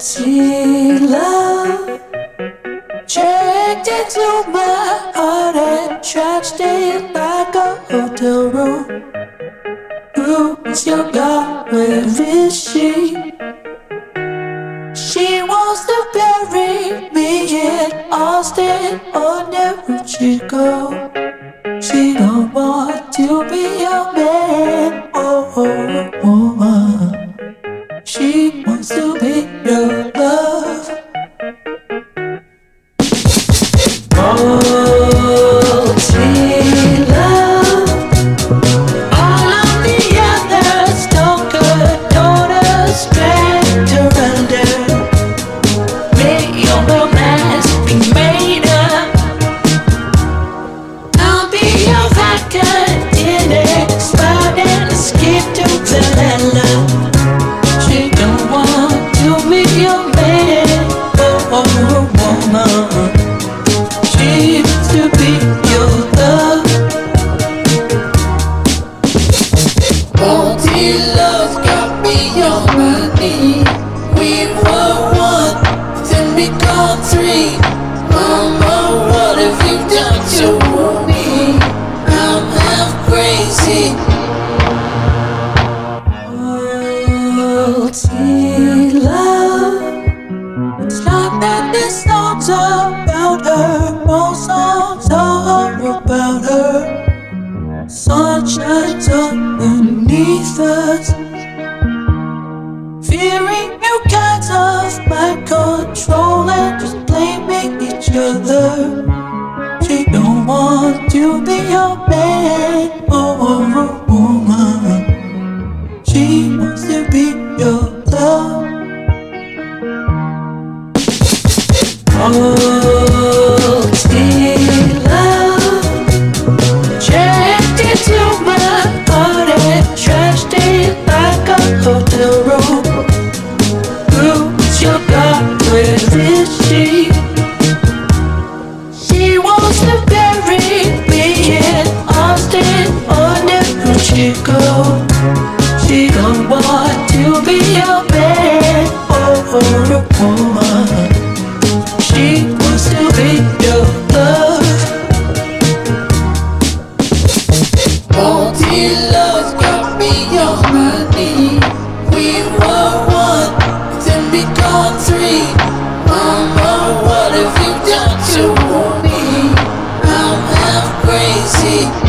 Multi love checked into my heart and trashed it like a hotel room. Is your God? Where is she? She wants to bury me in Austin or never she go. She don't want to be a man got my knee. We were one, then become three. Mama, what have you done to me? I'm half crazy. Multi love. It's not that this song's about her. Most songs are about her. Sun shines underneath us. Fearing new kinds of mind control and just blaming each other. She don't want to be a man or a woman. She wants to be your love. Oh, Multi love. Into my heart and it like a hotel room. God? Where is she? She wants to bury me in Austin oh, or New Chicago. She don't want to be a man or a woman. She wants to be your love. Multi love got me on my knee. We Mama,